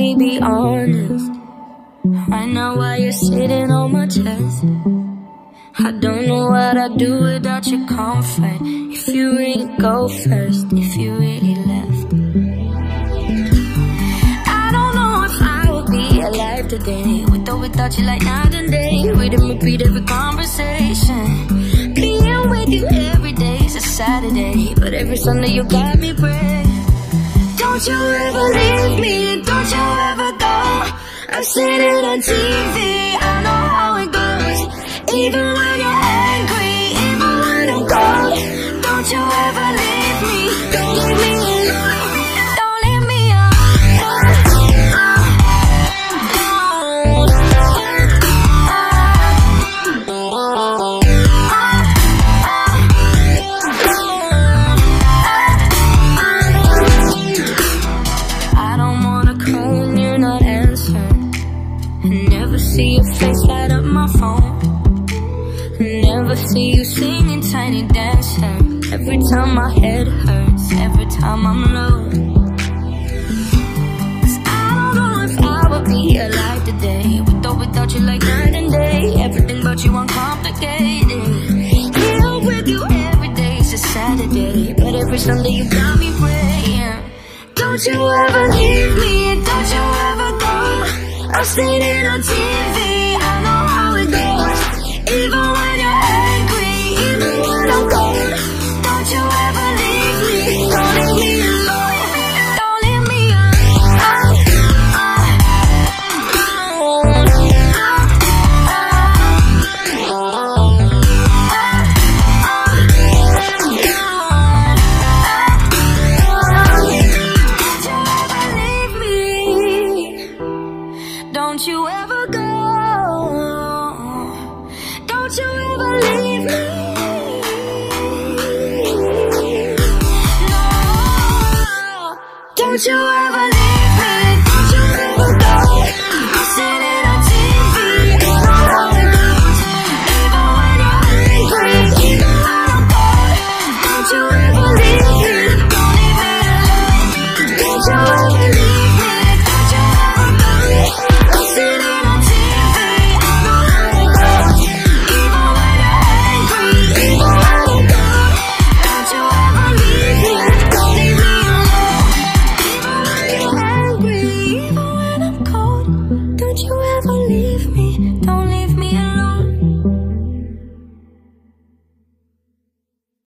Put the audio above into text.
me be honest. Right now, while you're sitting on my chest, I don't know what I'd do without your comfort. If you really go first, if you really left. I don't know if I would be alive today, with or without you, like night and day. We'd repeat every conversation. Being with you every day is a Saturday, but every Sunday you got me praying. Don't you ever leave me, don't you ever go. I've seen it on TV, I know how it goes. Even when you're your face light up my phone. Never see you singing tiny dancer. Every time my head hurts, every time I'm low. 'Cause I don't know if I would be alive today. With or without you, like night and day. Everything about you uncomplicated. Here with you every day is a Saturday, but every Sunday you got me praying. Don't you ever leave me, don't you I've seen it on TV, you